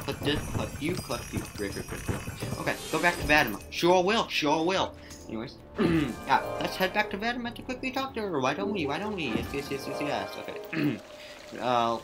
Collect this, collect you, collect you. Great, great, great, great. Okay, go back to Vadima. Sure will, sure will. Anyways, yeah, let's head back to Vadima to quickly talk to her. Why don't we? Why don't we? Yes, yes, yes, yes, yes. Okay. uh,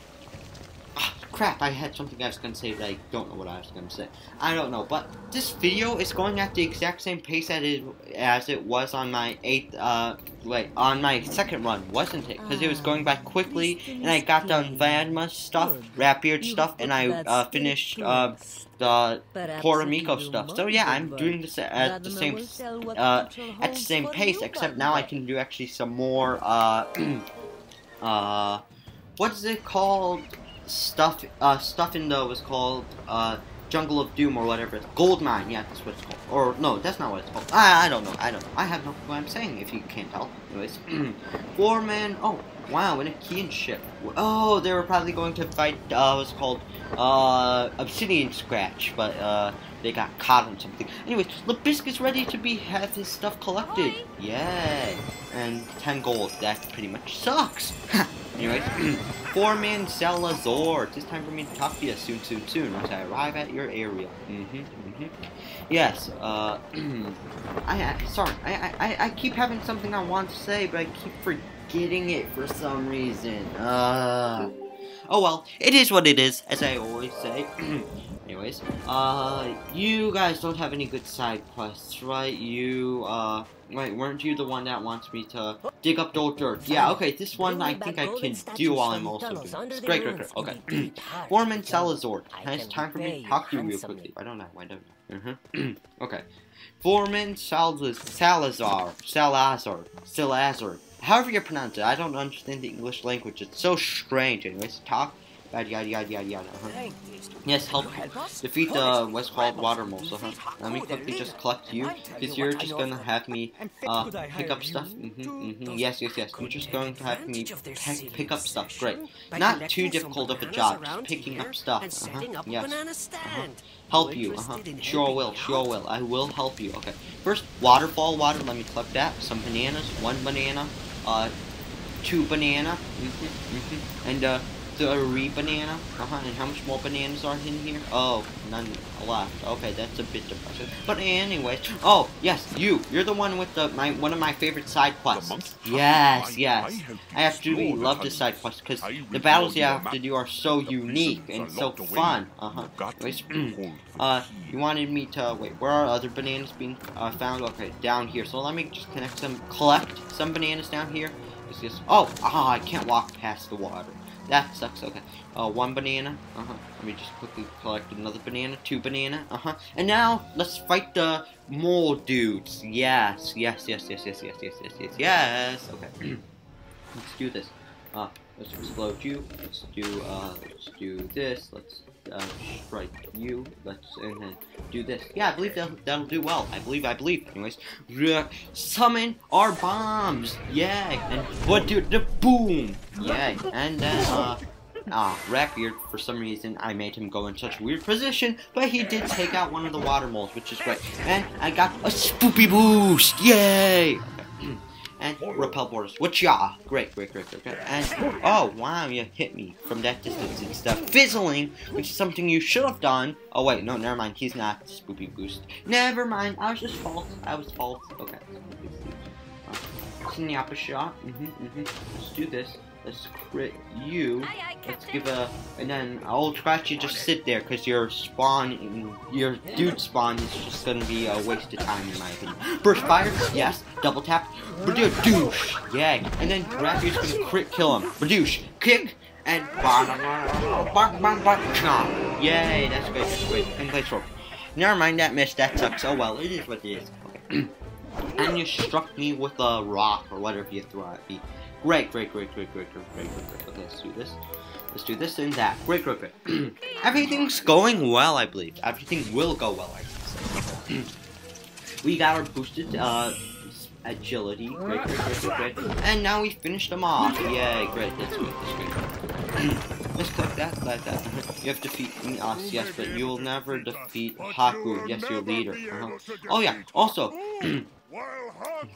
crap, I had something I was going to say, but I don't know what I was going to say. I don't know, but this video is going at the exact same pace as it, as it was on my 8th, uh, wait, on my second run, wasn't it? Because it was going by quickly, and I got done Vadima stuff, Ratbeard stuff, and I, uh, finished, uh, the Poramico stuff. So yeah, I'm doing this at the same, uh, at the same pace, except now I can do actually some more, uh, uh, what is it called? Stuff uh, stuff in the was called uh, Jungle of Doom or whatever. It's Gold Mine, yeah, that's what it's called. Or no, that's not what it's called. I I don't know. I don't know. I have no clue what I'm saying if you can't tell. Anyways, four man. Oh wow, in a ship. Oh, they were probably going to fight. Uh, what's called uh, Obsidian Scratch, but uh, they got caught on something. Anyways, is ready to be have his stuff collected. Yay! And 10 gold. That pretty much sucks. Anyways, Foreman Salazar. It's time for me to talk to you soon, soon, soon once I arrive at your area. Mm-hmm, mm-hmm. Yes, uh, I, I, sorry, I, I, I keep having something I want to say, but I keep for, getting it for some reason. Uh. Oh well, it is what it is, as I always say. Anyways, uh, you guys don't have any good side quests, right? You, uh, wait, weren't you the one that wants me to dig up the old dirt? Yeah, okay, this one I think I can do while I'm also doing this. Great, great, great, okay. Foreman Salazar, it's time for me to talk to you real quickly. I don't know, I don't know. Mm-hmm. okay. Foreman Salaz Salazar, Salazar, Salazar, however you pronounce it. I don't understand the English language. It's so strange. Anyways, talk. Yada yada yada yada yada. Uh -huh. Yes, help defeat the Westfall water moles. Uh -huh. Let me quickly just collect you, because you're just gonna have me uh, pick up stuff. Mm -hmm, mm -hmm. Yes, yes, yes. You're just going to have me pick up stuff. Great. Not too difficult of a job. Just picking up stuff. Uh -huh. Yes. -huh. Help you. Uh huh. Sure will. Sure will. I will help you. Okay. First, waterfall water. Let me collect that. Some bananas. One banana uh, two banana, mm -hmm, mm -hmm. and uh, three banana. Uh huh. And how much more bananas are in here? Oh, none left. Okay, that's a bit depressing. But anyway, oh yes, you. You're the one with the my one of my favorite side quests. Yes, yes. I absolutely love this side quest because the battles you have to do are so unique and so fun. Uh huh. uh, you wanted me to wait. Where are other bananas being uh, found? Okay, down here. So let me just connect some, collect some bananas down here. It's just oh ah, I can't walk past the water. That sucks, okay. Uh, one banana, uh-huh. Let me just quickly collect another banana, two banana, uh-huh. And now, let's fight the mole dudes. Yes, yes, yes, yes, yes, yes, yes, yes, yes, yes. Okay. let's do this. Uh, let's explode you. Let's do, uh, let's do this. Let's uh, strike you. Let's then do this. Yeah, I believe that'll, that'll do well. I believe. I believe. Anyways, summon our bombs. Yay! And what do the boom? Yay! And then uh. Ah, Rapier, for some reason, I made him go in such a weird position, but he did take out one of the water moles, which is great. And I got a spoopy boost! Yay! and repel borders. Which yeah, great, great, great, great, great. And oh wow, you hit me from that distance instead of fizzling, which is something you should have done. Oh wait, no, never mind. He's not spoopy boost. Never mind. I was just false. I was false. Okay. Snap shot. Mm-hmm, mm-hmm. Let's do this. Let's crit you. Let's give a, and then I'll scratch you just sit there because your spawn, your dude spawn is just gonna be a waste of time in my opinion. Burst fire, yes. Double tap, douche, yay. And then Raffy's gonna crit kill him. Badoosh, kick, and yay. That's great. That's great. And play short. Never mind that miss. That sucks. Oh well, it is what it is. Okay. and you struck me with a rock or whatever you throw at me. Great, great, great, great, great, great, great, great, Okay, let's do this. Let's do this and that. Great, great, great. Everything's going well, I believe. Everything will go well, I think. we got our boosted, uh, agility. Great, great, great, great, great. And now we finished them off. Yay, great. That's good, that's good. Let's click that, like that. You have defeated us, yes, but you will never defeat Haku, yes, your leader. Uh -huh. Oh yeah, also,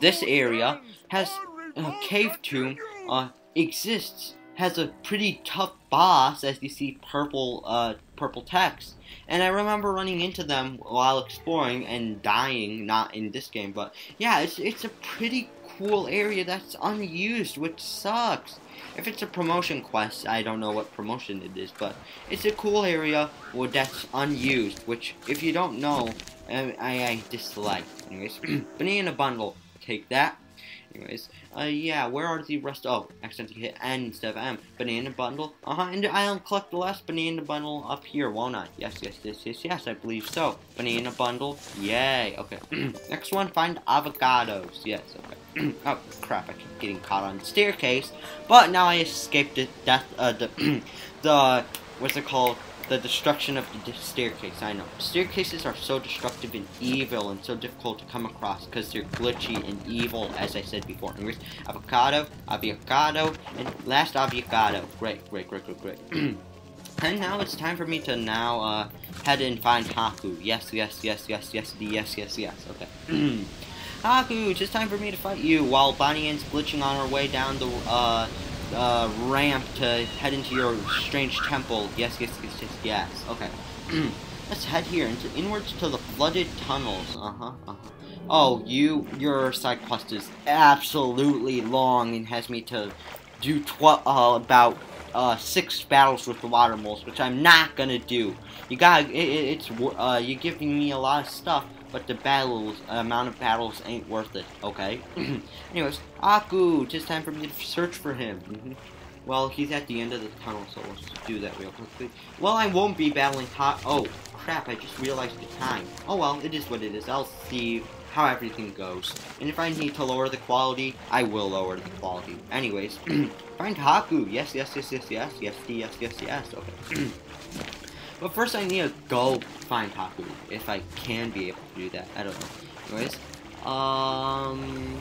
this area has uh, cave tomb uh, exists has a pretty tough boss, as you see purple uh, purple text. And I remember running into them while exploring and dying, not in this game, but yeah, it's, it's a pretty cool area that's unused, which sucks. If it's a promotion quest, I don't know what promotion it is, but it's a cool area well, that's unused, which, if you don't know, I, I dislike. Anyways, banana bundle, take that. Anyways, uh, yeah, where are the rest? Oh, accidentally hit N instead of M. Banana bundle. Uh huh. And I'll collect the last banana bundle up here, won't I? Yes, yes, yes, yes, yes. I believe so. Banana bundle. Yay. Okay. Next one, find avocados. Yes. Okay. oh crap! I keep getting caught on the staircase, but now I escaped the Death. Uh, the the what's it called? The destruction of the staircase. I know. Staircases are so destructive and evil and so difficult to come across because they're glitchy and evil, as I said before. Anyways, avocado, avocado, and last avocado. Great, great, great, great, great. and now it's time for me to now uh, head and find Haku. Yes, yes, yes, yes, yes, yes, yes, yes. Okay. Haku, it's just time for me to fight you while Bonnie Anne's glitching on her way down the uh, uh, ramp to head into your strange temple. Yes, yes, yes, yes, yes. Okay. Let's head here into inwards to the flooded tunnels. Uh-huh, uh-huh. Oh, you, your side quest is absolutely long and has me to do tw uh, about uh, six battles with the water moles, which I'm not gonna do. You got it, it's uh, you're giving me a lot of stuff, but the battles amount of battles ain't worth it. Okay. Anyways, Haku, it's time for me to search for him. Mm -hmm. Well, he's at the end of the tunnel, so let's do that real quickly. Well, I won't be battling hot. Oh crap! I just realized the time. Oh well, it is what it is. I'll see how everything goes. And if I need to lower the quality, I will lower the quality. Anyways, find Haku. Yes, yes, yes, yes, yes, yes, yes, yes, yes. Okay. but first I need to go find Haku, if I can be able to do that. I don't know. Anyways, um...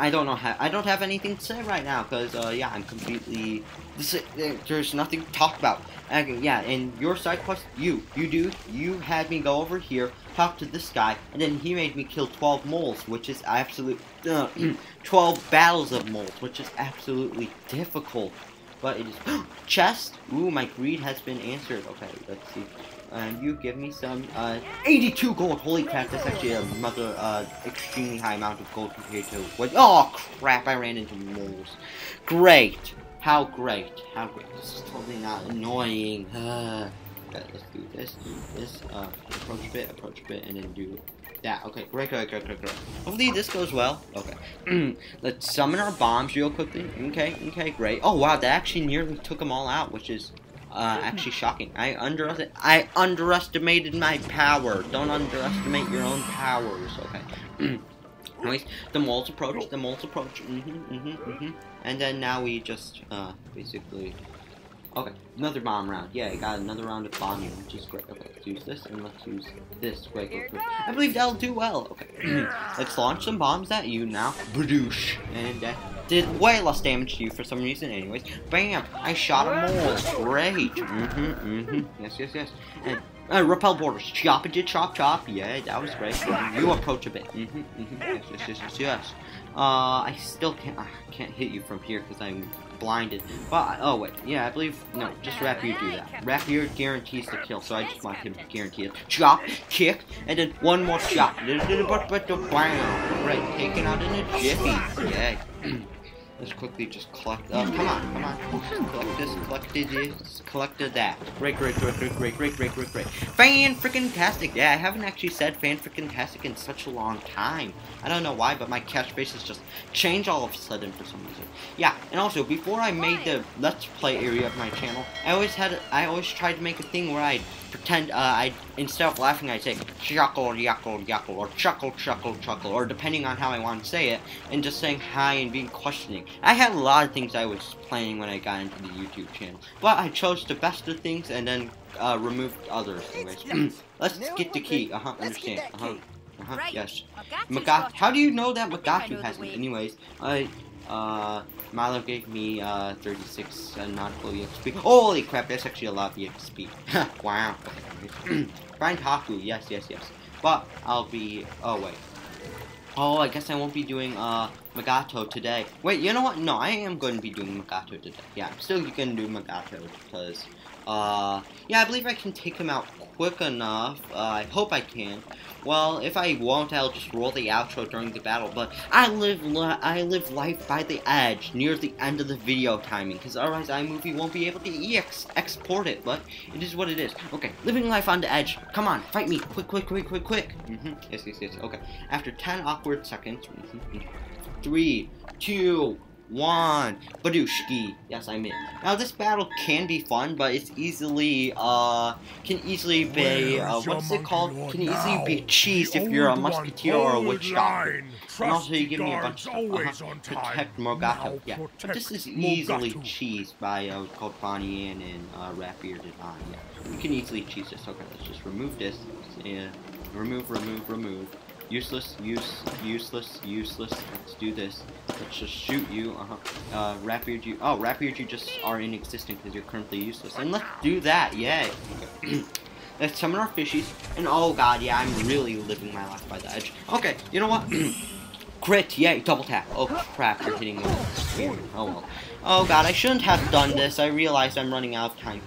I don't know how. I don't have anything to say right now because uh, yeah, I'm completely. This, uh, there's nothing to talk about. And, yeah, and your side quest, you, you do, you had me go over here, talk to this guy, and then he made me kill 12 moles, which is absolute. Uh, 12 battles of moles, which is absolutely difficult. But it is chest. Ooh, my greed has been answered. Okay, let's see and you give me some, uh, 82 gold. Holy crap, that's actually a mother, uh, extremely high amount of gold compared to what, oh crap, I ran into moles. Great. How great. How great. This is totally not annoying. Uh, okay, let's do this, do this, uh, approach a bit, approach a bit, and then do that. Okay, great, great, great, great, great. Hopefully this goes well. Okay. Let's summon our bombs real quickly. Okay, okay, great. Oh, wow, that actually nearly took them all out, which is uh, actually shocking. I under I underestimated my power. Don't underestimate your own powers. Okay. Anyways, the moles approach. The moles approach. Mhm, mhm, mhm. And then now we just uh basically. Okay, another bomb round. Yeah, I got another round of bombing, which is great. Okay, let's use this and let's use this. Great. I believe that'll do well. Okay, let's launch some bombs at you now. Badoosh. And uh, did way less damage to you for some reason anyways. Bam! I shot a mole. Great. Mm-hmm, mm-hmm. Yes, yes, yes. And uh, repel borders. Chop it, chop, chop. Yeah, that was great. You approach a bit. Mm-hmm, mm-hmm. Yes, yes, yes, yes, yes. Uh, I still can't, I can't hit you from here because I'm blinded. But, oh wait, yeah, I believe, no, just Rapier do that. Rapier guarantees the kill, so I just want him to guarantee it. Chop, kick, and then one more chop. Right, taken out in a jiffy. Yeah. Let's quickly just collect. Uh, come on, come on. collect this, collect this, collect that. Great, great, great, great, great, great, great, great, great. Fan freaking tastic. Yeah, I haven't actually said fan freaking tastic in such a long time. I don't know why, but my catchphrase has just changed all of a sudden for some reason. Yeah, and also before I made the Let's Play area of my channel, I always had, I always tried to make a thing where I'd pretend, uh, I instead of laughing, I'd say chuckle, yuckle, yuckle, or chuckle, chuckle, chuckle, or depending on how I want to say it, and just saying hi and being questioning. I had a lot of things I was planning when I got into the YouTube channel, but I chose the best of things and then uh, removed others. Anyways, let's get the key. Uh huh. Understand. Uh huh. Uh huh. Yes. Magatu. How do you know that Magatu has it? Anyways, I. Uh, Milo gave me, uh, 36 uh, nautical EXP. Holy crap, that's actually a lot of EXP. wow. Find Haku, yes, yes, yes. But, I'll be, oh, wait. Oh, I guess I won't be doing, uh, Magato today. Wait, you know what? No, I am going to be doing Magato today. Yeah, I'm still going to do Magato, because, uh, yeah, I believe I can take him out quick enough. Uh, I hope I can. Well, if I won't, I'll just roll the outro during the battle. But I live I live life by the edge, near the end of the video timing, because otherwise iMovie won't be able to ex export it. But it is what it is. Okay, living life on the edge. Come on, fight me, quick, quick, quick, quick, quick. Mm -hmm. Yes, yes, yes. Okay. After ten awkward seconds. Mm -hmm. Three, two, one. Badooshki. Yes, I'm in. Now, this battle can be fun, but it's easily, uh, can easily be, uh, what's it called? Can easily be cheesed if you're a musketeer or a witch doctor. And also, you give me a bunch of. Uh -huh. Protect Morgato. Yeah. But this is easily cheesed by, uh, called Bonnie Anne and, uh, Rapier Divine. Yeah. You can easily cheese this. Okay, let's just remove this. Yeah. Remove, remove, remove. Useless, use, useless, useless. Let's do this. Let's just shoot you. Uh-huh. Uh, Rapier, you. Oh, Rapier, you just are inexistent because you're currently useless. And let's do that. Yay. let's summon our fishies. And oh god, yeah, I'm really living my life by the edge. Okay, you know what? Crit, yay, double tap. Oh crap, you're hitting me Oh well. Oh god, I shouldn't have done this. I realized I'm running out of time.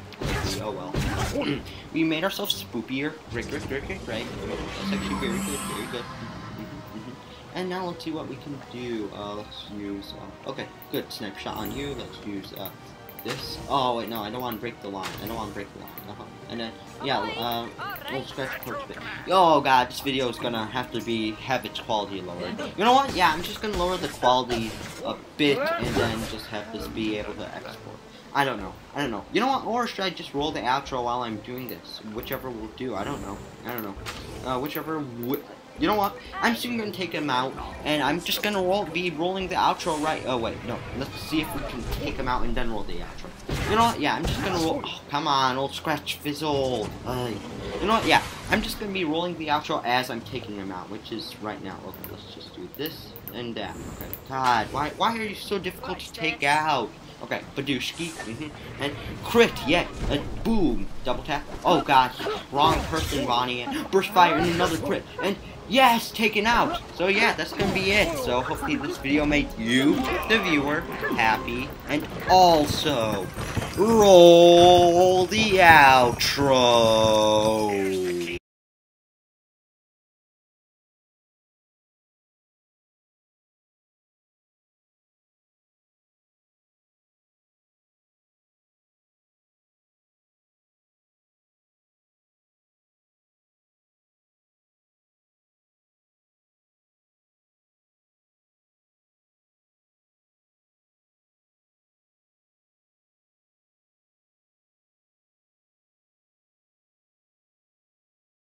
Oh well. we made ourselves spoopier. Great, great, great, great, great. That's actually very good, very good. And now let's see what we can do. Uh, let's use, uh, okay, good, snipe shot on you. Let's use, uh, this. Oh, wait, no, I don't want to break the line. I don't want to break the line. Uh -huh. And then, yeah, um, we'll scratch towards bit. Oh, God, this video is gonna have to be, have its quality lowered. You know what? Yeah, I'm just gonna lower the quality a bit and then just have this be able to export. I don't know. I don't know. You know what? Or should I just roll the outro while I'm doing this? Whichever will do. I don't know. I don't know. Uh, whichever. you know what? I'm soon gonna take him out, and I'm just gonna roll, be rolling the outro right. Oh wait, no. Let's see if we can take him out and then roll the outro. You know what? Yeah, I'm just gonna roll. Oh, come on, old scratch fizzle. Uh, you know what? Yeah, I'm just gonna be rolling the outro as I'm taking him out, which is right now. Okay, let's just do this and that. Okay. God, why why are you so difficult to take out? Okay, Badushki, mm -hmm. and crit, yeah, and boom, double tap. Oh god, wrong person, Bonnie. Burst fire and another crit, and yes, taken out. So yeah, that's gonna be it. So hopefully this video made you, the viewer, happy, and also roll the outro.